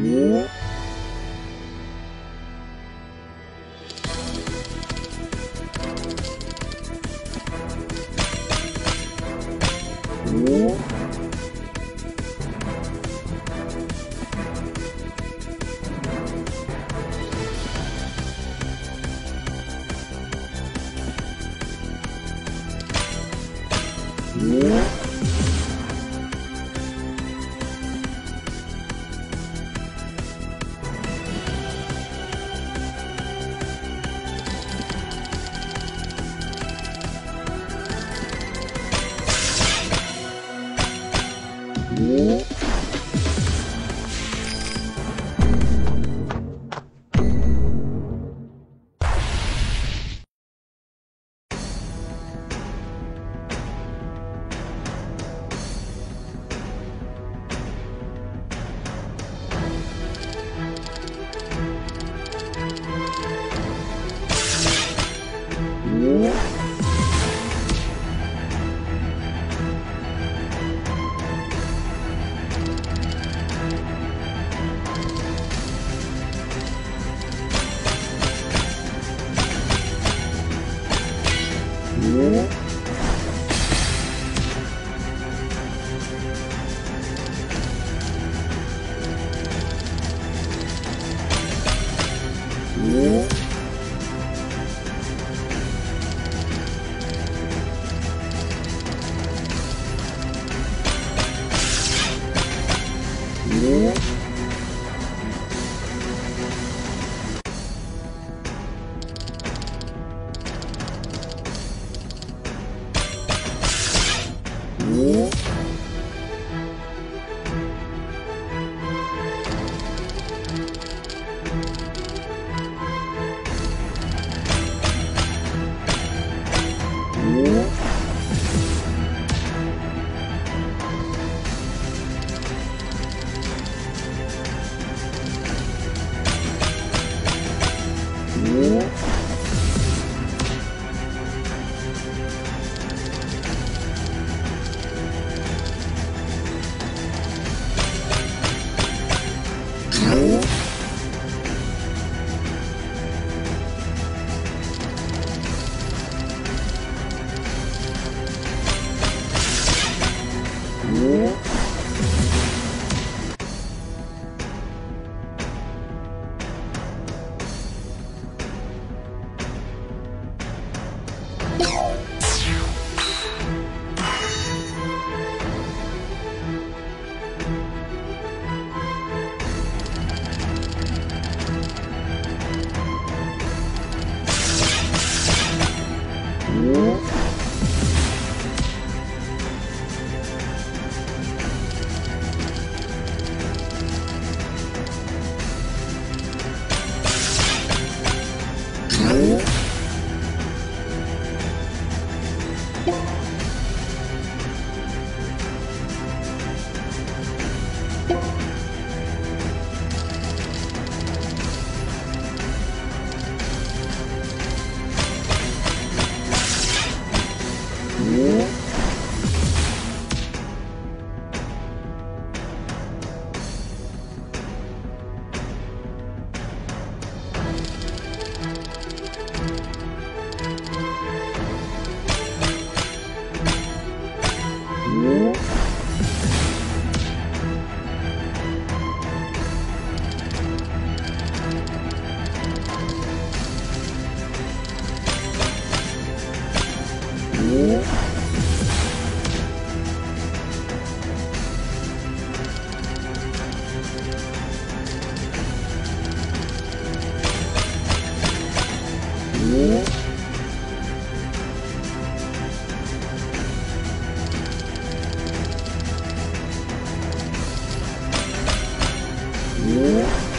Whoa. Mm-hmm. Yeah. Uhum. Yeah.